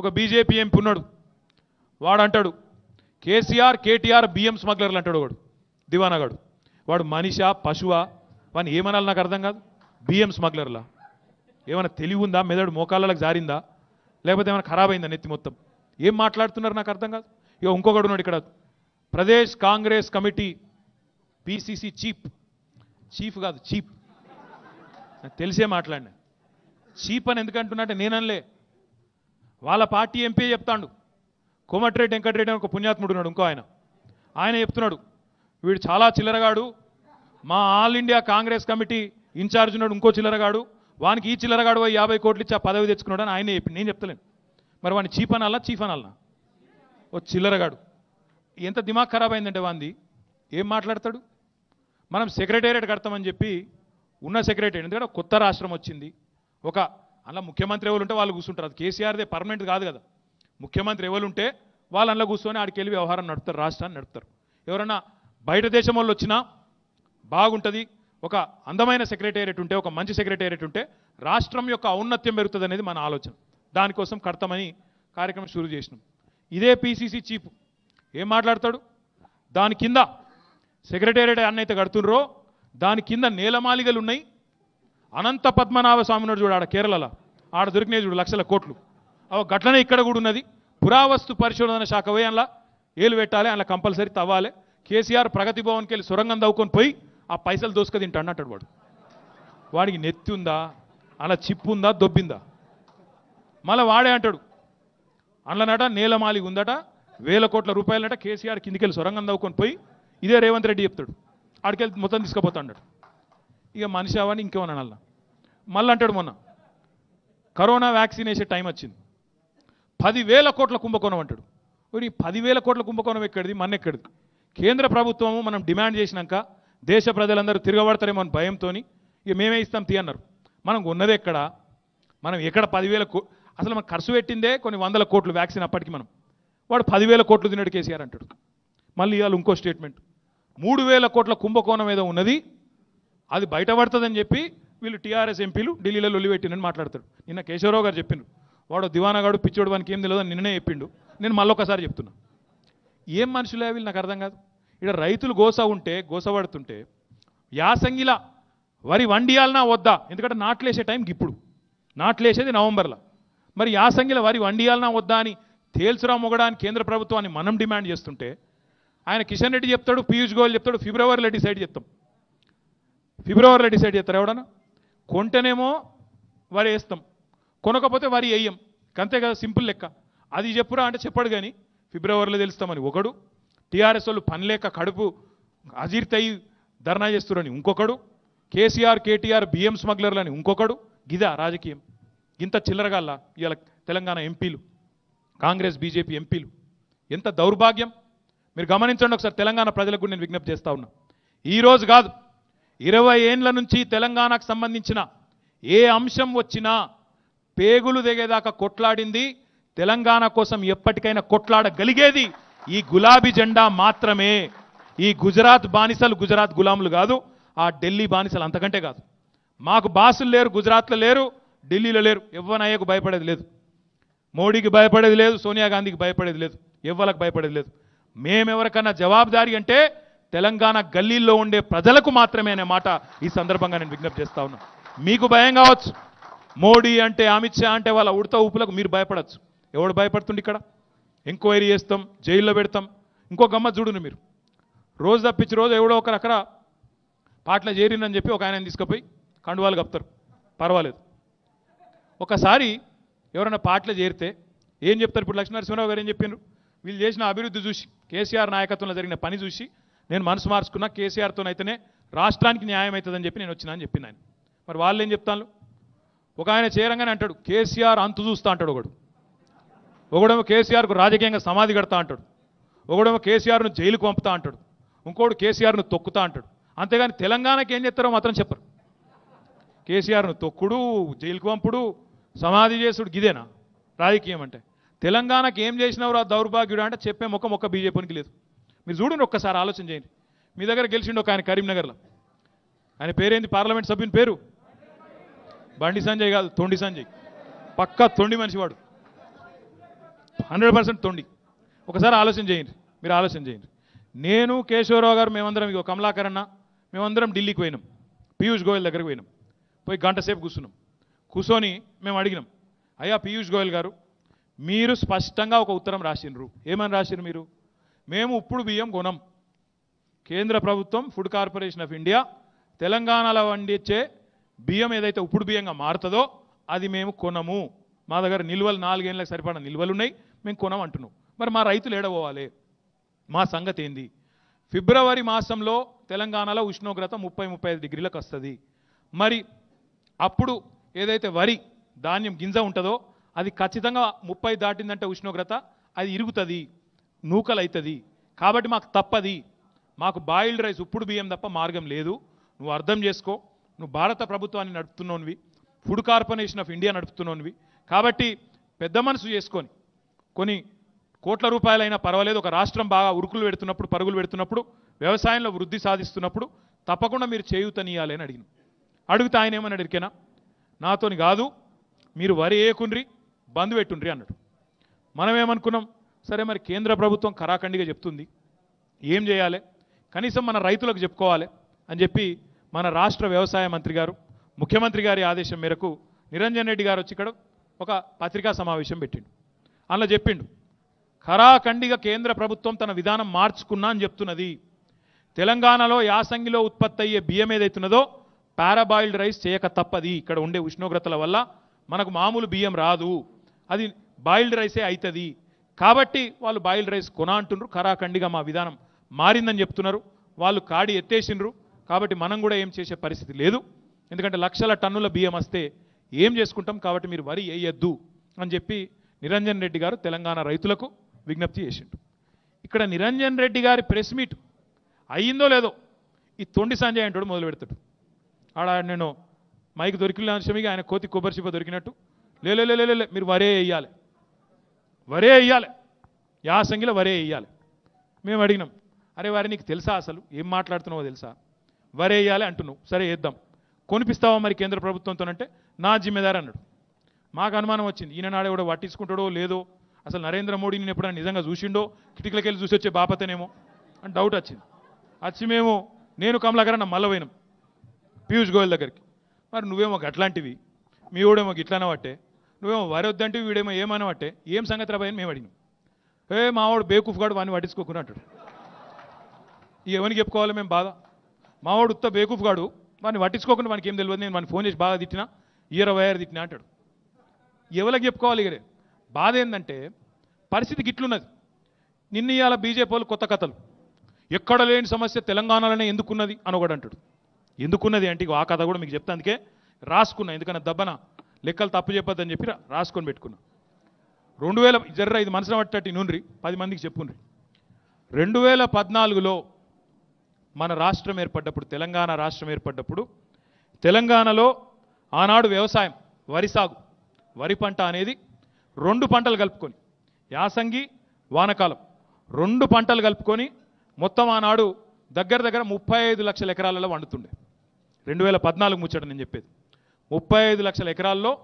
ఒక BJP MP ఉన్నాడు. వాడు అంటాడు కేసీఆర్ కేటీఆర్ బియ్యం స్మగ్లర్లు అంటాడు వాడు దివానాగాడు వాడు మనిషా పశువా? వాడిని ఏమనాలి నాకు అర్థం కాదు. బియ్యం స్మగ్లర్లా? ఏమైనా తెలివి ఉందా మెదడు మోకాళ్ళకి జారిందా? లేకపోతే ఏమైనా ఖరాబ్ అయిందా నెత్తి మొత్తం? ఏం మాట్లాడుతున్నారు నాకు అర్థం కాదు. ఇక ఇంకొకడు ఉన్నాడు ఇక్కడ. Pradesh Congress committee PCC chief. Chief కాదు చీప్ నాకు తెలిసే మాట్లాడినా. చీప్ అని ఎందుకంటున్నట్టే నేనలే వాళ్ళ పార్టీ ఎంపీ చెప్తాడు. కోమటిరెడ్డి వెంకటరెడ్డి అని ఒక పుణ్యాత్ముడు ఉన్నాడు ఇంకో ఆయన. ఆయన చెప్తున్నాడు వీడు చాలా చిల్లరగాడు. మా all India Congress committee incharge ఉన్నాడు ఇంకో చిల్లరగాడు. వానికి ఈ చిల్లరగాడు యాభై కోట్లు ఇచ్చి ఆ పదవి తెచ్చుకున్నాడు అని ఆయనే చెప్పి నేను చెప్తలేను. మరి వాడిని చీఫ్ అనాలా చీఫ్ అనాలనా ఓ చిల్లరగాడు. ఎంత దిమాగ్ ఖరాబ్ అయిందంటే వాంది ఏం మాట్లాడతాడు? మనం సెక్రటేరియట్ కడతామని చెప్పి ఉన్న సెక్రటరీ ఎందుకంటే కొత్త రాష్ట్రం వచ్చింది. ఒక అలా ముఖ్యమంత్రి ఎవరు ఉంటే వాళ్ళు కూర్చుంటారు. అది కేసీఆర్దే పర్మనెంట్ కాదు కదా. ముఖ్యమంత్రి ఎవరు ఉంటే వాళ్ళు అందులో కూర్చొని ఆడికి వెళ్ళి వ్యవహారం నడుపుతారు రాష్ట్రాన్ని నడుపుతారు. ఎవరన్నా బయట దేశం వాళ్ళు వచ్చినా బాగుంటుంది ఒక అందమైన సెక్రటేరియట్ ఉంటే ఒక మంచి సెక్రటేరియట్ ఉంటే రాష్ట్రం యొక్క ఔన్నత్యం పెరుగుతుంది అనేది మన ఆలోచన. దానికోసం కడతామని కార్యక్రమం షురూ చేసినాం. ఇదే పీసీసీ చీఫ్ ఏం మాట్లాడతాడు? దాని కింద సెక్రటేరియట్ అన్నైతే కడుతుండ్రో దాని కింద నేలమాలిగలు ఉన్నాయి అనంత పద్మనాభ స్వామి ఉన్నాడు చూడు ఆడ కేరళలో. ఆడ దొరికినాయి చూడు లక్షల కోట్లు. అవ గట్లనే ఇక్కడ కూడా ఉన్నది. పురావస్తు పరిశోధన శాఖ పోయి ఏలు పెట్టాలి అందులో కంపల్సరీ తవ్వాలి. కేసీఆర్ ప్రగతి భవన్కి వెళ్ళి సొరంగం దవ్వుకొని పోయి ఆ పైసలు దోసుక తింటా అంటాడు వాడు. వాడికి నెత్తి ఉందా? అలా చిప్పు ఉందా? దొబ్బిందా మళ్ళీ వాడే అంటాడు. అందులోనట నేలమాలి ఉందట వేల కోట్ల రూపాయలట కేసీఆర్ కిందికెళ్ళి సొరంగం దవ్వుకొని పోయి ఇదే రేవంత్ రెడ్డి చెప్తాడు. ఆడికెళ్ళి మొత్తం తీసుకుపోతాడు ఇక మనిషి అవని ఇంకేమన్నా అనాల మళ్ళీ అంటాడు మొన్న కరోనా వ్యాక్సిన్ వేసే టైం వచ్చింది. పదివేల కోట్ల కుంభకోణం అంటాడు. మరి ఈ పదివేల కోట్ల కుంభకోణం ఎక్కడిది? మన ఎక్కడిది? కేంద్ర ప్రభుత్వము మనం డిమాండ్ చేసినాక దేశ ప్రజలందరూ తిరగబడతారేమో అని భయంతో ఇక మేమే ఇస్తాం తీ అన్నారు. మనం ఉన్నదే ఎక్కడ? మనం ఎక్కడ పదివేల కో అసలు మనం ఖర్చు పెట్టిందే కొన్ని వందల కోట్లు వ్యాక్సిన్ అప్పటికి మనం. వాడు పదివేల కోట్లు తిన్నాడు కేసీఆర్ అంటాడు. మళ్ళీ ఇవాళ ఇంకో స్టేట్మెంట్. మూడు వేల కోట్ల కుంభకోణం ఏదో ఉన్నది అది బయటపడుతుందని చెప్పి వీళ్ళు టీఆర్ఎస్ ఎంపీలు ఢిల్లీలో లొల్లిపెట్టినని మాట్లాడతాడు. నిన్న కేశవరావు గారు చెప్పిండు వాడు దివానగాడు పిచ్చోడు వానికి ఏం తెలియదు అని నిన్ననే చెప్పిండు. నేను మళ్ళొకసారి చెప్తున్నా. ఏం మనుషులే వీళ్ళు నాకు అర్థం కాదు. ఇక్కడ రైతులు గోస ఉంటే గోస పడుతుంటే యాసంగిలా వరి వండియాలనా వద్దా? ఎందుకంటే నాట్లేసే టైంకి ఇప్పుడు. నాట్లేసేది నవంబర్లో. మరి యాసంగిల వరి వండియాలనా వద్దా అని తేల్చురా మొగడానికి కేంద్ర ప్రభుత్వాన్ని మనం డిమాండ్ చేస్తుంటే ఆయన కిషన్ రెడ్డి చెప్తాడు పీయూష్ గోయల్ చెప్తాడు ఫిబ్రవరిలో డిసైడ్ చేస్తాం. ఫిబ్రవరిలో డిసైడ్ చేస్తారు ఎవడన్నా? కొంటేనేమో వరి వేస్తాం. కొనకపోతే వరి వేయం. అంతే కదా సింపుల్ లెక్క. అది చెప్పురా అంటే చెప్పాడు కానీ ఫిబ్రవరిలో తెలుస్తామని. ఒకడు టీఆర్ఎస్ వాళ్ళు పనిలేక కడుపు అజీర్తయి ధర్నా చేస్తురని ఇంకొకడు కేసీఆర్ కేటీఆర్ బిఎం స్మగ్లర్లని ఇంకొకడు గిదా రాజకీయం. ఇంత చిల్లరగాల్లా ఇవాళ తెలంగాణ ఎంపీలు కాంగ్రెస్ బీజేపీ ఎంపీలు. ఎంత దౌర్భాగ్యం. మీరు గమనించండి ఒకసారి తెలంగాణ ప్రజలకు నేను విజ్ఞప్తి చేస్తా ఉన్నా. ఈ రోజు కాదు ఇరవై ఏండ్ల నుంచి తెలంగాణకు సంబంధించిన ఏ అంశం వచ్చినా పేగులు దిగేదాకా కొట్లాడింది. తెలంగాణ కోసం ఎప్పటికైనా కొట్లాడగలిగేది ఈ గులాబీ జెండా మాత్రమే. ఈ గుజరాత్ బానిసలు గుజరాత్ గులాములు కాదు ఆ ఢిల్లీ బానిసలు అంతకంటే కాదు. మాకు బాసులు లేరు గుజరాత్లో లేరు ఢిల్లీలో లేరు. ఎవ్వనయ్యకు భయపడేది లేదు. మోడీకి భయపడేది లేదు సోనియా గాంధీకి భయపడేది లేదు. ఎవ్వలకు భయపడేది లేదు. మేమెవరికన్నా జవాబుదారీ అంటే తెలంగాణ గల్లీల్లో ఉండే ప్రజలకు మాత్రమే అనే మాట ఈ సందర్భంగా నేను విజ్ఞప్తి చేస్తా ఉన్నా. మీకు భయం కావచ్చు. మోడీ అంటే అమిత్ షా అంటే వాళ్ళ ఉడత ఊపులకు మీరు భయపడచ్చు. ఎవడు భయపడుతుంది ఇక్కడ? ఎంక్వైరీ చేస్తాం జైల్లో పెడతాం. ఇంకో గమ్మ చూడును మీరు. రోజు తప్పించి రోజు ఎవడో ఒకరు అక్కడ పాటలు చేరిందని చెప్పి ఒక ఆయన తీసుకుపోయి కండువాలు కప్తారు పర్వాలేదు. ఒకసారి ఎవరైనా పాటలు చేరితే ఏం చెప్తారు? ఇప్పుడు లక్ష్మీనరసింహరావు గారు ఏం చెప్పారు వీళ్ళు చేసిన అభివృద్ధి చూసి కేసీఆర్ నాయకత్వంలో జరిగిన పని చూసి నేను మనసు మార్చుకున్నా కేసీఆర్తోనైతేనే రాష్ట్రానికి న్యాయం అవుతుందని చెప్పి నేను వచ్చినా అని చెప్పింది ఆయన. మరి వాళ్ళు ఏం చెప్తాను ఒక ఆయన చేరంగానే అంటాడు కేసీఆర్ అంతు చూస్తా అంటాడు ఒకడు. ఒకడేమో కేసీఆర్కు రాజకీయంగా సమాధి కడతా అంటాడు. ఒకడేమో కేసీఆర్ను జైలుకు పంపుతా అంటాడు. ఇంకోడు కేసీఆర్ను తొక్కుతా అంటాడు. అంతేగాని తెలంగాణకి ఏం చెప్తారో మాత్రం చెప్పరు. కేసీఆర్ను తొక్కుడు జైలుకు పంపుడు సమాధి చేసుడు గిదేనా? రాజకీయం అంటే. తెలంగాణకి ఏం చేసినవరు దౌర్భాగ్యుడు అంటే చెప్పే ముఖం ఒక్క బీజేపీకి లేదు. మీరు చూడండి ఒక్కసారి ఆలోచన చేయండి. మీ దగ్గర గెలిచిండు ఒక ఆయన కరీంనగర్లో. ఆయన పేరేంది? పార్లమెంట్ సభ్యుని పేరు? బండి సంజయ్ కాదు తొండి సంజయ్. పక్కా తొండి మనిషి వాడు హండ్రెడ్ పర్సెంట్ తొండి. ఒకసారి ఆలోచన చేయండి. మీరు ఆలోచన చేయండి. నేను కేశవరావు గారు మేమందరం ఇక కమలాకరణ మేమందరం ఢిల్లీకి పోయినాం. పీయూష్ గోయల్ దగ్గరికి పోయినాం. పోయి గంట సేపు కూర్చున్నాం. కూర్చొని మేము అడిగినాం అయ్యా పీయూష్ గోయల్ గారు మీరు స్పష్టంగా ఒక ఉత్తరం రాసిండ్రు. ఏమని రాసిండ్రు మీరు? మేము ఉప్పుడు బియ్యం కొనం. కేంద్ర ప్రభుత్వం ఫుడ్ కార్పొరేషన్ ఆఫ్ ఇండియా తెలంగాణలో వండించే బియ్యం ఏదైతే ఉప్పుడు బియ్యంగా మారుతుందో అది మేము కొనము. మా దగ్గర నిల్వలు నాలుగేళ్ళకి సరిపడా నిల్వలు ఉన్నాయి మేము కొనం అంటున్నాం. మరి మా రైతులు ఏడబోవాలి మా సంగతి ఏంది? ఫిబ్రవరి మాసంలో తెలంగాణలో ఉష్ణోగ్రత ముప్పై ముప్పై ఐదు డిగ్రీలకు వస్తుంది. మరి అప్పుడు ఏదైతే వరి ధాన్యం గింజ ఉంటుందో అది ఖచ్చితంగా ముప్పై దాటిందంటే ఉష్ణోగ్రత అది ఇరుగుతుంది. నూకలు అవుతుంది కాబట్టి మాకు తప్పది. మాకు బాయిల్డ్ రైస్ ఉప్పుడు బియ్యం తప్ప మార్గం లేదు. నువ్వు అర్థం చేసుకో. నువ్వు భారత ప్రభుత్వాన్ని నడుపుతున్నోనివి ఫుడ్ కార్పొరేషన్ ఆఫ్ ఇండియా నడుపుతున్నోనివి కాబట్టి పెద్ద మనసు చేసుకొని కొన్ని కోట్ల రూపాయలైనా పర్వాలేదు. ఒక రాష్ట్రం బాగా ఉరుకులు పెడుతున్నప్పుడు పరుగులు పెడుతున్నప్పుడు వ్యవసాయంలో వృద్ధి సాధిస్తున్నప్పుడు తప్పకుండా మీరు చేయూతనియాలి అని అడిగిన. అడిగితే ఆయన ఏమని అడిగినా నాతోని కాదు మీరు వరి వేయకుండ్రి బంద్ పెట్టుండ్రి అన్నాడు. మనం ఏమనుకున్నాం సరే మరి కేంద్ర ప్రభుత్వం కరాఖండిగా చెప్తుంది. ఏం చేయాలి? కనీసం మన రైతులకు చెప్పుకోవాలి అని చెప్పి మన రాష్ట్ర వ్యవసాయ మంత్రి గారు ముఖ్యమంత్రి గారి ఆదేశం మేరకు నిరంజన్ రెడ్డి గారు వచ్చి ఇక్కడ ఒక పత్రికా సమావేశం పెట్టిండు. అందులో చెప్పిండు ఖరాఖండిగా కేంద్ర ప్రభుత్వం తన విధానం మార్చుకున్నా అని చెప్తున్నది. తెలంగాణలో యాసంగిలో ఉత్పత్తి అయ్యే బియ్యం ఏదైతున్నదో పారాబాయిల్డ్ రైస్ చేయక తప్పది. ఇక్కడ ఉండే ఉష్ణోగ్రతల వల్ల మనకు మామూలు బియ్యం రాదు. అది బాయిల్డ్ రైసే అవుతుంది కాబట్టి వాళ్ళు బాయిల్ రైస్ కొన అంటున్నారు ఖరాఖండిగా మా విధానం మారిందని చెప్తున్నారు. వాళ్ళు కాడి ఎత్తేసిండ్రు. కాబట్టి మనం కూడా ఏం చేసే పరిస్థితి లేదు. ఎందుకంటే లక్షల టన్నుల బియ్యం వస్తే ఏం చేసుకుంటాం? కాబట్టి మీరు వరి వేయద్దు అని చెప్పి నిరంజన్ రెడ్డి గారు తెలంగాణ రైతులకు విజ్ఞప్తి చేసిండు. ఇక్కడ నిరంజన్ రెడ్డి గారి ప్రెస్ మీట్ అయ్యిందో లేదో ఈ తొండి సంజయ్ అంటాడు మొదలు పెడతాడు. ఆడ నేను మైక్ దొరికిన అంశమే ఆయన కోతి కొబ్బరి చిప్ప దొరికినట్టు. లేలే లే, లే, మీరు వరే వేయాలి వరే వేయాలి యాసంగిలో వరే వేయాలి మేము అడిగినాం అరే వారి నీకు తెలుసా అసలు? ఏం మాట్లాడుతున్నావో తెలుసా? వరే వేయాలి అంటున్నావు. సరే వేద్దాం కొనిపిస్తావా మరి కేంద్ర ప్రభుత్వంతోనంటే నా జిమ్మెదారు అన్నాడు. మాకు అనుమానం వచ్చింది. ఈయన నాడే కూడా పట్టించుకుంటాడో లేదో? అసలు నరేంద్ర మోడీ నేను ఎప్పుడైనా నిజంగా చూసిండో? కిటికలకి వెళ్ళి చూసి వచ్చే బాపతనేమో? అని డౌట్ వచ్చింది. వచ్చి మేము నేను కమలాకరణ అన్న మళ్ళీ పోయినాం పీయూష్ గోయల్ దగ్గరికి. మరి నువ్వేమో అట్లాంటివి మీ ఊడేమో ఇట్లానే పట్టే నువ్వేమో వరి వద్దంటే వీడేమో ఏమనవట్టే? ఏం సంగతి రాబాయని మేము అడిగినాం. ఏ మావాడు బేకూఫ్గాడు వాడిని పట్టించుకోకుండా అంటాడు. ఎవరికి చెప్పుకోవాలి మేము బాధ? మావాడు ఉత్త బేకూఫ్ గాడు వాడిని పట్టించుకోకుండా వానికి ఏం తెలియదు? నేను వాడిని ఫోన్ చేసి బాగా తిట్టినా ఇరవై ఆరు తిట్టినా అంటాడు. ఎవరికి చెప్పుకోవాలి ఇగరే బాధ ఏంటంటే పరిస్థితి గిట్లున్నది. నిన్న ఇవాళ బీజేపీ వాళ్ళు కొత్త కథలు. ఎక్కడ లేని సమస్య తెలంగాణలోనే ఎందుకున్నది? అని ఒకడు అంటాడు. ఎందుకున్నది అంటే ఆ కథ కూడా మీకు చెప్తా అందుకే రాసుకున్నా. ఎందుకన్నా దబ్బన? లెక్కలు తప్పు చెప్పొద్దని చెప్పి రాసుకొని పెట్టుకున్నా. రెండు వేల జర్ర ఇది మనసున పట్టేట్టు నుండ్రి పది మందికి చెప్పుండ్రి. రెండు వేల పద్నాలుగులో మన రాష్ట్రం ఏర్పడ్డప్పుడు తెలంగాణ రాష్ట్రం ఏర్పడ్డప్పుడు తెలంగాణలో ఆనాడు వ్యవసాయం వరి సాగు వరి పంట అనేది రెండు పంటలు కలుపుకొని యాసంగి వానకాలం రెండు పంటలు కలుపుకొని మొత్తం ఆనాడు దగ్గర దగ్గర ముప్పై ఐదు లక్షల ఎకరాలలో వండుతుండే. రెండు వేల పద్నాలుగు ముచ్చట నేను చెప్పేది. ముప్పై ఐదు లక్షల ఎకరాల్లో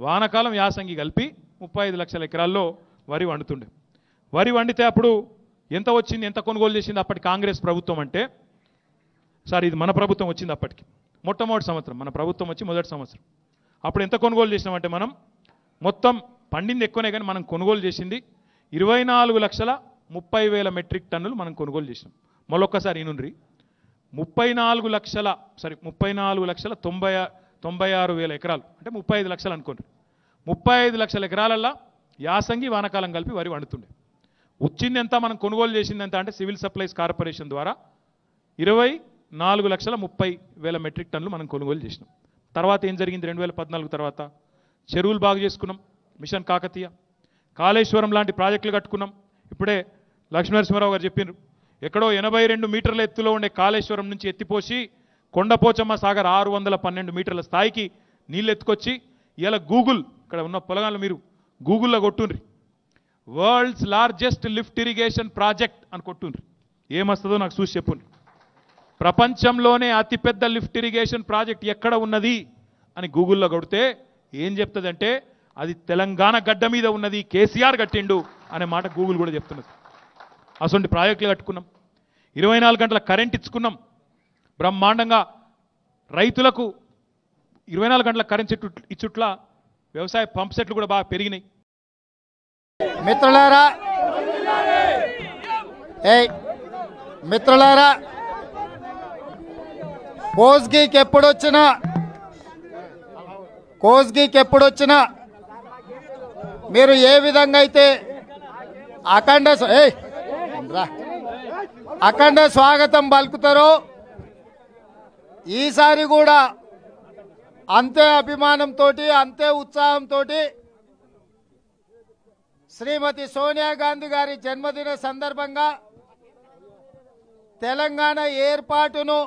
వానకాలం యాసంగి కలిపి ముప్పై ఐదు లక్షల ఎకరాల్లో వరి వండుతుండే. వరి వండితే అప్పుడు ఎంత వచ్చింది ఎంత కొనుగోలు చేసింది అప్పటి కాంగ్రెస్ ప్రభుత్వం అంటే సార్ ఇది మన ప్రభుత్వం వచ్చింది అప్పటికి. మొట్టమొదటి సంవత్సరం మన ప్రభుత్వం వచ్చి మొదటి సంవత్సరం. అప్పుడు ఎంత కొనుగోలు చేసినామంటే మనం మొత్తం పండింది ఎక్కువనే కానీ మనం కొనుగోలు చేసింది ఇరవై నాలుగు లక్షల ముప్పై వేల మెట్రిక్ టన్నులు మనం కొనుగోలు చేసినాం. మళ్ళొక్కసారి ఈనుండ్రి. ముప్పై నాలుగు లక్షల సారీ ముప్పై నాలుగు లక్షల తొంభై తొంభై ఆరు వేల ఎకరాలు. అంటే ముప్పై ఐదు లక్షలు అనుకోండి. ముప్పై ఐదు లక్షల ఎకరాలల్లా యాసంగి వానకాలం కలిపి వరి వండుతుండే. వచ్చింది ఎంత? మనం కొనుగోలు చేసింది ఎంత? అంటే సివిల్ సప్లైస్ కార్పొరేషన్ ద్వారా ఇరవై నాలుగు లక్షల ముప్పై వేల మెట్రిక్ టన్నులు మనం కొనుగోలు చేసినాం. తర్వాత ఏం జరిగింది? రెండు వేల పద్నాలుగు తర్వాత చెరువులు బాగు చేసుకున్నాం. మిషన్ కాకతీయ కాళేశ్వరం లాంటి ప్రాజెక్టులు కట్టుకున్నాం. ఇప్పుడే లక్ష్మీనరసింహారావు గారు చెప్పిండ్రు ఎక్కడో ఎనభై రెండు మీటర్ల ఎత్తులో ఉండే కాళేశ్వరం నుంచి ఎత్తిపోసి కొండపోచమ్మ సాగర్ ఆరు వందల పన్నెండు మీటర్ల స్థాయికి నీళ్ళు ఎత్తుకొచ్చి ఇలా గూగుల్ ఇక్కడ ఉన్న పొలగాళ్ళు మీరు గూగుల్లో కొట్టుండ్రి. World's largest lift irrigation project అని కొట్టుండ్రి. ఏమొస్తుందో నాకు చూసి చెప్పుండ్రి ప్రపంచంలోనే అతిపెద్ద లిఫ్ట్ ఇరిగేషన్ ప్రాజెక్ట్ ఎక్కడ ఉన్నది అని గూగుల్లో కొడితే ఏం చెప్తుందంటే అది తెలంగాణ గడ్డ మీద ఉన్నది కేసీఆర్ కట్టిండు అనే మాట గూగుల్ కూడా చెప్తున్నది. అసలు ప్రాజెక్టులు కట్టుకున్నాం. ఇరవై నాలుగు గంటల కరెంట్ ఇచ్చుకున్నాం. బ్రహ్మాండంగా రైతులకు ఇరవై నాలుగు గంటల కరెంట్ చెట్టు ఇచ్చుట్ల వ్యవసాయ పంప్ సెట్లు కూడా బాగా పెరిగినాయి. మిత్రులారా ఏయ్ మిత్రులారా కోస్గికి ఎప్పుడొచ్చినా కోస్గికి ఎప్పుడొచ్చినా మీరు ఏ విధంగా అయితే అఖండ ఏయ్ అఖండ స్వాగతం పలుకుతారో ఈసారి కూడా అంతే అభిమానంతో అంతే ఉత్సాహంతో శ్రీమతి సోనియా గాంధీ గారి జన్మదిన సందర్భంగా తెలంగాణ ఏర్పాటును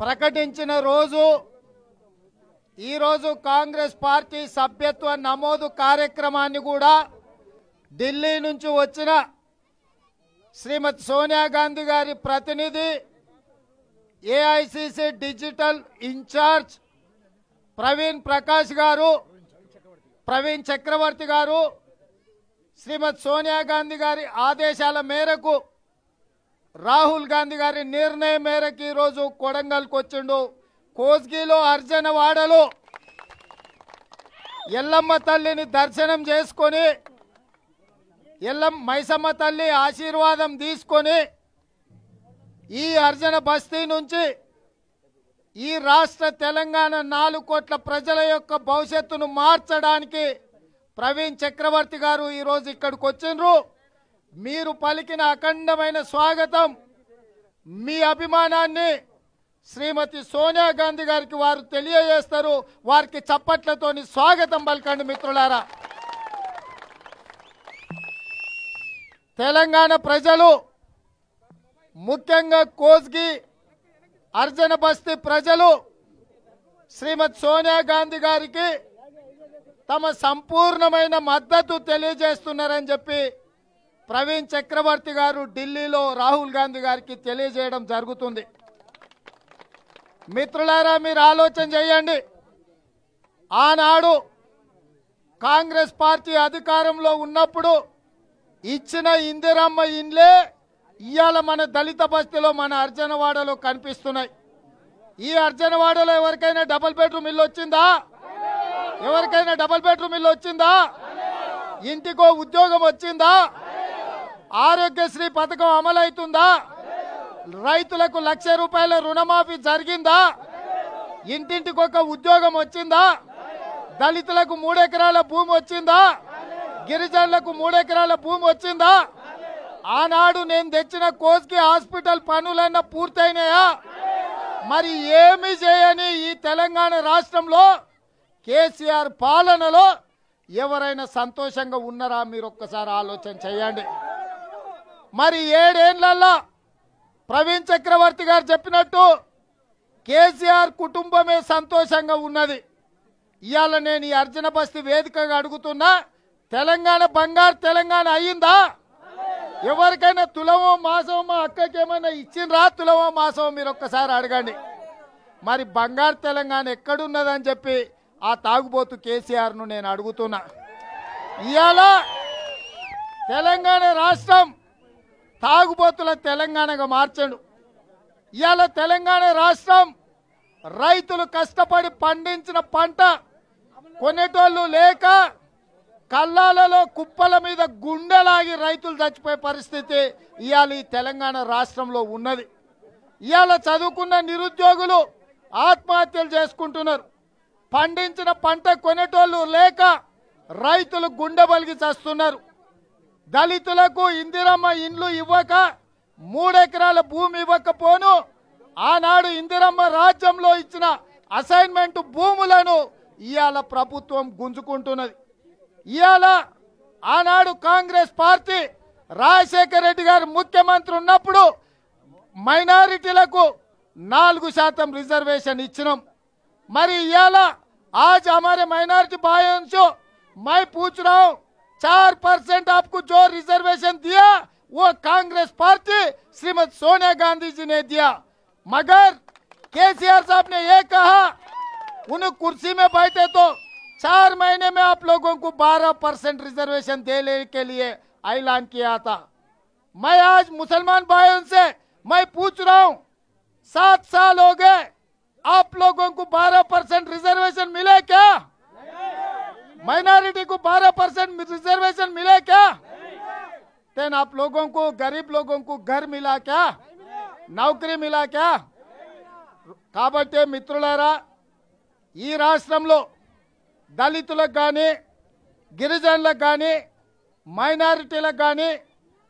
ప్రకటించిన రోజు ఈరోజు కాంగ్రెస్ పార్టీ సభ్యత్వ నమోదు కార్యక్రమాన్ని కూడా ఢిల్లీ నుంచి వచ్చిన శ్రీమతి సోనియా గాంధీ గారి ప్రతినిధి AICC digital incharge Praveen Prakash గారు ప్రవీణ్ చక్రవర్తి గారు శ్రీమతి సోనియా గాంధీ గారి ఆదేశాల మేరకు రాహుల్ గాంధీ గారి నిర్ణయం మేరకు ఈరోజు కొడంగల్కి వచ్చిండు. కోస్గిలో అర్జనవాడలో ఎల్లమ్మ తల్లిని దర్శనం చేసుకొని ఎల్లం మైసమ్మ తల్లి ఆశీర్వాదం తీసుకొని ఈ అర్జన బస్తీ నుంచి ఈ రాష్ట్ర తెలంగాణ నాలుగు కోట్ల ప్రజల యొక్క భవిష్యత్తును మార్చడానికి ప్రవీణ్ చక్రవర్తి గారు ఈరోజు ఇక్కడికి వచ్చిండ్రు. మీరు పలికిన అఖండమైన స్వాగతం మీ అభిమానాన్ని శ్రీమతి సోనియా గాంధీ గారికి వారు తెలియజేస్తారు. వారికి చప్పట్లతోని స్వాగతం పలకండి మిత్రులారా. తెలంగాణ ప్రజలు ముఖ్యంగా కోస్గి అర్జన బస్తీ ప్రజలు శ్రీమతి సోనియా గాంధీ గారికి తమ సంపూర్ణమైన మద్దతు తెలియజేస్తున్నారని చెప్పి ప్రవీణ్ చక్రవర్తి గారు ఢిల్లీలో రాహుల్ గాంధీ గారికి తెలియజేయడం జరుగుతుంది. మిత్రులారా మీరు ఆలోచన చేయండి. ఆనాడు కాంగ్రెస్ పార్టీ అధికారంలో ఉన్నప్పుడు ఇచ్చిన ఇందిరమ్మ ఇండ్లే ఇవాళ మన దళిత బస్తీలో మన అర్జనవాడలో కనిపిస్తున్నాయి. ఈ అర్జనవాడలో ఎవరికైనా డబుల్ బెడ్రూమ్ ఇల్లు వచ్చిందా? ఎవరికైనా డబుల్ బెడ్రూమ్ ఇల్లు వచ్చిందా? ఇంటికో ఉద్యోగం వచ్చిందా? ఆరోగ్యశ్రీ పథకం అమలవుతుందా? రైతులకు లక్ష రూపాయల రుణమాఫీ జరిగిందా? ఇంటింటికి ఒక ఉద్యోగం వచ్చిందా? దళితులకు మూడెకరాల భూమి వచ్చిందా? గిరిజనులకు మూడెకరాల భూమి వచ్చిందా? ఆనాడు నేను తెచ్చిన కోస్కి హాస్పిటల్ పనులన్న పూర్తయినాయా? మరి ఏమి చేయని ఈ తెలంగాణ రాష్ట్రంలో కేసీఆర్ పాలనలో ఎవరైనా సంతోషంగా ఉన్నారా? మీరు ఒక్కసారి ఆలోచన చేయండి. మరి ఏడేళ్ళలో ప్రవీణ్ చక్రవర్తి గారు చెప్పినట్టు కేసీఆర్ కుటుంబమే సంతోషంగా ఉన్నది. ఇవాళ నేను ఈ అర్జున బస్తి వేదికగా అడుగుతున్నా తెలంగాణ బంగారు తెలంగాణ అయ్యిందా? ఎవరికైనా తులమో మాసమో మా అక్కకి ఏమైనా ఇచ్చిండ్రా? తులమో మాసమో మీరు ఒక్కసారి అడగండి. మరి బంగారు తెలంగాణ ఎక్కడున్నదని చెప్పి ఆ తాగుబోతు కేసీఆర్ను నేను అడుగుతున్నా. ఇవాళ తెలంగాణ రాష్ట్రం తాగుబోతుల తెలంగాణగా మార్చండు. ఇవాళ తెలంగాణ రాష్ట్రం రైతులు కష్టపడి పండించిన పంట కొనేటోళ్ళు లేక కల్లాలలో కుప్పల మీద గుండెలాగి రైతులు చచ్చిపోయే పరిస్థితి ఇవాళ ఈ తెలంగాణ రాష్ట్రంలో ఉన్నది. ఇవాళ చదువుకున్న నిరుద్యోగులు ఆత్మహత్యలు చేసుకుంటున్నారు. పండించిన పంట కొనేటోళ్ళు లేక రైతులు గుండె బలిగి చస్తున్నారు. దళితులకు ఇందిరమ్మ ఇండ్లు ఇవ్వక మూడెకరాల భూమి ఇవ్వకపోను ఆనాడు ఇందిరమ్మ రాజ్యంలో ఇచ్చిన అసైన్మెంట్ భూములను ఇవాళ ప్రభుత్వం గుంజుకుంటున్నది. ఇవాళ ఆనాడు కాంగ్రెస్ పార్టీ రాజశేఖర రెడ్డి గారు ముఖ్యమంత్రి ఉన్నప్పుడు మైనారిటీలకు నాలుగు శాతం రిజర్వేషన్ ఇచ్చినాం మరి ఇవాళ आज हमारे माइनॉरिटी भाइयों से मैं पूछ रहा हूँ चार परसेंट आपको जो रिजर्वेशन दिया वो कांग्रेस पार्टी श्रीमती सोनिया गांधी जी ने दिया मगर केसीआर साहब ने ये कहा उन्हें कुर्सी में बैठे तो चार महीने में आप लोगों को 12 परसेंट रिजर्वेशन देने के लिए ऐलान किया था मैं आज मुसलमान भाइयों से मैं पूछ रहा हूं सात साल हो गए आप लोगों को 12 परसेंट रिजर्वेशन मिले क्या माइनॉरिटी को 12 परसेंट रिजर्वेशन मिले क्या तेन आप लोगों को गरीब लोगों को घर मिला क्या నౌకరీ మిలా క్యా కాబట్టి మిత్రులారా ఈ రాష్ట్రంలో దళితులకు కానీ గిరిజనులకు కానీ మైనారిటీలకు కానీ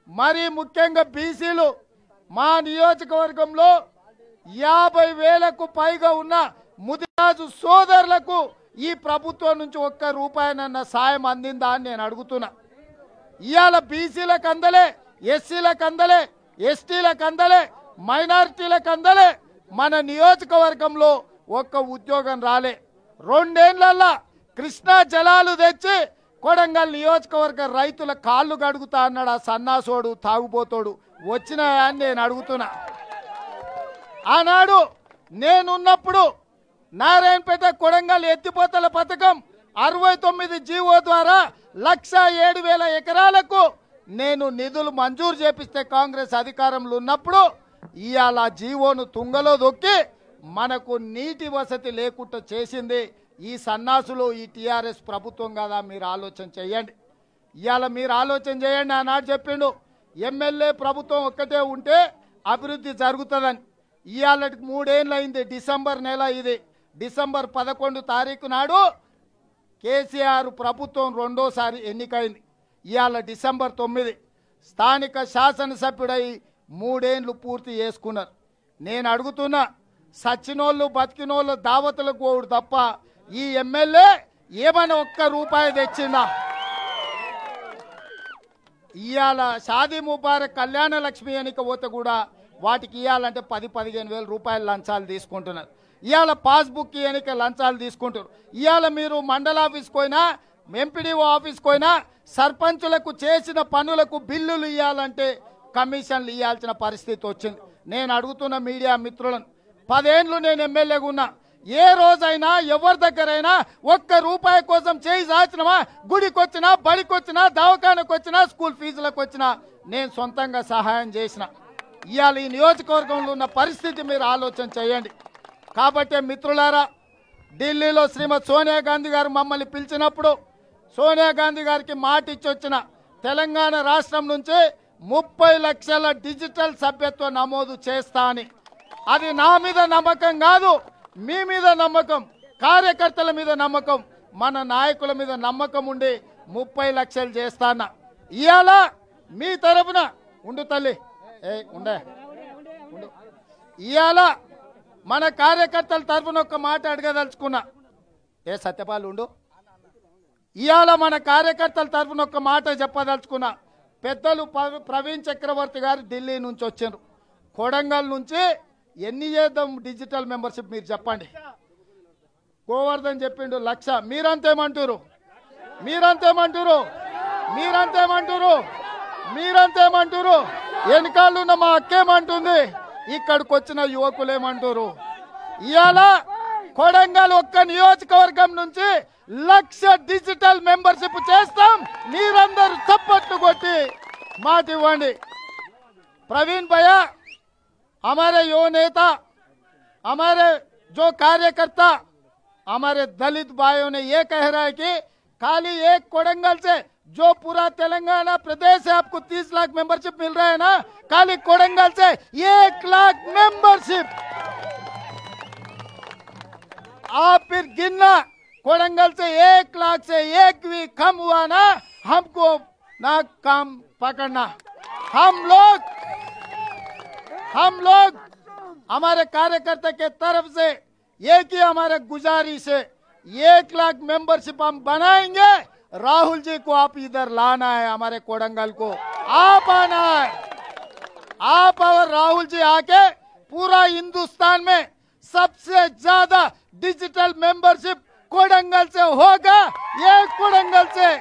మరీ ముఖ్యంగా బీసీలు మా నియోజకవర్గంలో యాభై వేలకు పైగా ఉన్న ముదిరాజు సోదరులకు ఈ ప్రభుత్వం నుంచి ఒక్క రూపాయనన్న సాయం అందిందా అని నేను అడుగుతున్నా. ఇవాళ బీసీలకు అందలే ఎస్సీలకు అందలే ఎస్టీలకు అందలే మైనారిటీలకు అందలే మన నియోజకవర్గంలో ఒక్క ఉద్యోగం రాలే. రెండేళ్ళల్లా కృష్ణా జలాలు తెచ్చి కొడంగల్ నియోజకవర్గ రైతుల కాళ్ళు గడుగుతా అన్నాడు ఆ సన్నాసోడు తాగుబోతోడు. వచ్చినాయా అని నేను అడుగుతున్నా. ఆనాడు నేనున్నప్పుడు నారాయణపేట కొడంగల్ ఎత్తిపోతల పథకం అరవై తొమ్మిది జీవో ద్వారా లక్ష ఏడు వేల ఎకరాలకు నేను నిధులు మంజూరు చేపిస్తే కాంగ్రెస్ అధికారంలో ఉన్నప్పుడు ఇవాళ జీవోను తుంగలో దొక్కి మనకు నీటి వసతి లేకుండా చేసింది ఈ సన్నాసులు ఈ టీఆర్ఎస్ ప్రభుత్వం కదా మీరు ఆలోచన చేయండి. ఇవాళ మీరు ఆలోచన చేయండి ఆనాడు చెప్పిండు. ఎమ్మెల్యే ప్రభుత్వం ఒక్కటే ఉంటే అభివృద్ధి జరుగుతుందని. ఇవాళకి మూడేళ్ళు అయింది డిసెంబర్ నెల ఇది. డిసెంబర్ పదకొండు తారీఖు నాడు కేసీఆర్ ప్రభుత్వం రెండోసారి ఎన్నికైంది. ఇవాళ డిసెంబర్ తొమ్మిది. స్థానిక శాసనసభ్యుడై మూడేండ్లు పూర్తి చేసుకున్నారు. నేను అడుగుతున్నా సచ్చినోళ్ళు బతికినోళ్ళు దావతులకు పోవుడు తప్ప ఈ ఎమ్మెల్యే ఏమైనా ఒక్క రూపాయి తెచ్చిందా ఇవాళ షాదీ ముబారక్ కళ్యాణ లక్ష్మి ఎన్నిక పోతే కూడా వాటికి ఇవ్వాలంటే పది పదిహేను వేల రూపాయలు లంచాలు తీసుకుంటున్నారు. ఇవాళ పాస్బుక్ ఎన్నిక లంచాలు తీసుకుంటారు ఇవాళ మీరు మండల ఆఫీస్కి పోయినా ఎంపీడీఓ ఆఫీస్కి పోయినా సర్పంచులకు చేసిన పనులకు బిల్లులు ఇవ్వాలంటే కమిషన్లు ఇవ్వాల్సిన పరిస్థితి వచ్చింది. నేను అడుగుతున్న మీడియా మిత్రులను పదేండ్లు నేను ఎమ్మెల్యేగా ఉన్నా ఏ రోజైనా ఎవరి దగ్గరైనా ఒక్క రూపాయి కోసం చేయి సాచినమా గుడికొచ్చినా బడికొచ్చినా దవాఖానకు వచ్చినా స్కూల్ ఫీజులకు వచ్చినా నేను సొంతంగా సహాయం చేసిన. ఇవాళ ఈ నియోజకవర్గంలో ఉన్న పరిస్థితి మీరు ఆలోచన చేయండి. కాబట్టి మిత్రులారా ఢిల్లీలో శ్రీమతి సోనియా గాంధీ గారు మమ్మల్ని పిలిచినప్పుడు సోనియా గాంధీ గారికి మాట ఇచ్చి వచ్చిన తెలంగాణ రాష్ట్రం నుంచి ముప్పై లక్షల డిజిటల్ సభ్యత్వ నమోదు చేస్తా అని. అది నా మీద నమ్మకం కాదు. మీ మీద నమ్మకం కార్యకర్తల మీద నమ్మకం మన నాయకుల మీద నమ్మకం ఉండి ముప్పై లక్షలు చేస్తాన ఇవాళ మీ తరపున ఉండు తల్లి. ఏ ఉండే. ఉండు. ఇవాళ మన కార్యకర్తల తరపున ఒక మాట అడగదలుచుకున్నా. ఏ సత్యపాలు ఉండు. ఇవాళ మన కార్యకర్తల తరపున ఒక మాట చెప్పదలుచుకున్నా. పెద్దలు ప్రవీణ్ చక్రవర్తి గారు ఢిల్లీ నుంచి వచ్చారు కొడంగల్ నుంచి ఎన్ని చేద్దాం డిజిటల్ మెంబర్షిప్ మీరు చెప్పండి? గోవర్ధన్ చెప్పిండు లక్ష. మీరంతేమంటారు మీరంతేమంటారు మీరంతేమంటారు మీరంతేమంటారు వెనకాలన్న మా అక్కేమంటుంది? ఇక్కడికి వచ్చిన యువకులేమంటారు ఇవాళ కొడంగల్ ఒక్క నియోజకవర్గం నుంచి లక్ష డిజిటల్ మెంబర్షిప్ చేస్తాం. మీరందరూ చప్పట్లు కొట్టి మాట ఇవ్వండి ప్రవీణ్ భయ్య हमारे युवा नेता, हमारे जो कार्यकर्ता, हमारे दलित भाइयों ने ये कह रहा है कि खाली एक कोडंगल से जो पूरा तेलंगाना प्रदेश है आपको 30 लाख मेंबरशिप मिल रहा है ना, खाली कोडंगल से एक लाख मेंबरशिप आप फिर गिनना, कोडंगल से एक लाख से एक भी कम हुआ ना, हमको ना काम पकड़ना। हम लोग हम लोग हमारे कार्यकर्ता के तरफ़ से, एक ही हमारे गुजारिश है एक लाख मेंबरशिप हम बनाएँगे। राहुल जी को आप इधर लाना है, हमारे कोडंगल को। आप आना है। आप और राहुल जी आके पूरा हिंदुस्तान में सबसे ज़्यादा डिजिटल मेंबरशिप कोडंगल से होगा ये कोडंगल से।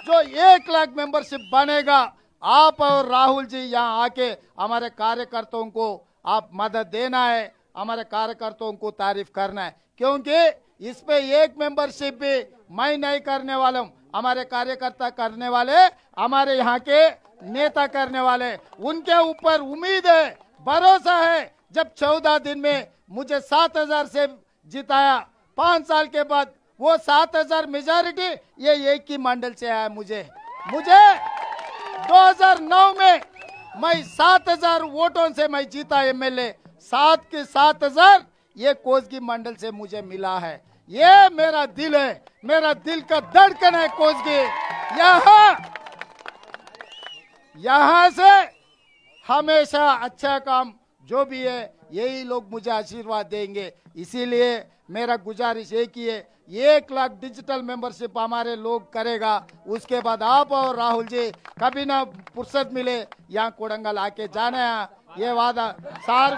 जो एक लाख मेंबरशिप बनेगा आप और राहुल जी यहाँ आके हमारे कार्यकर्ताओं को आप मदद देना है, हमारे कार्यकर्ताओं को तारीफ़ करना है। क्योंकि इस पे एक मेंबरशिप भी मैं नहीं करने वाला हूँ। हमारे कार्यकर्ता करने वाले, हमारे यहाँ के नेता करने वाले, उनके ऊपर उम्मीद है, भरोसा है। जब चौदह दिन में मुझे सात हज़ार से जिताया, पाँच साल के बाद वो सात हज़ार मेजोरिटी ये एक ही मंडल से आया मुझे। मुझे 2009 में मैं सात हज़ार वोटों से मैं जीता एमएलए सात के सात हज़ार, ये कोसगी मंडल से मुझे मिला है। ये मेरा दिल है, मेरा दिल का धड़कन है कोसगी यहाँ यहाँ से हमेशा अच्छा काम जो भी है, यही लोग मुझे आशीर्वाद देंगे। इसीलिए मेरा गुजारिश एक ही है एक लाख डिजिटल मेंबरशिप हमारे लोग करेगा। उसके बाद आप और राहुल जी कभी ना फुर्सत मिले, यहाँ कोडंगल आके जाने ये वादा सार